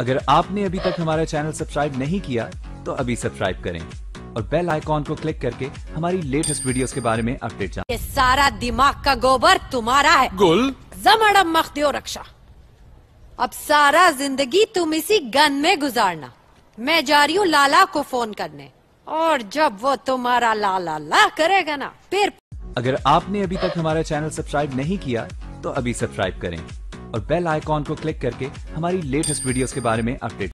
अगर आपने अभी तक हमारा चैनल सब्सक्राइब नहीं किया तो अभी सब्सक्राइब करें और बेल आइकॉन को क्लिक करके हमारी लेटेस्ट वीडियोस के बारे में अपडेट जानें। ये सारा दिमाग का गोबर तुम्हारा है। गुल। जमड़म मख्तियो रक्षा। अब सारा ज़िंदगी तुम इसी गन में गुजारना। मैं जा रही हूँ लाला को फ़ोन करने। और जब वो तुम्हारा लाला ला करेगा ना फिर अगर आपने अभी तक हमारा चैनल सब्सक्राइब नहीं किया तो अभी सब्सक्राइब करें। और बेल आइकॉन को क्लिक करके हमारी लेटेस्ट वीडियोस के बारे में अपडेट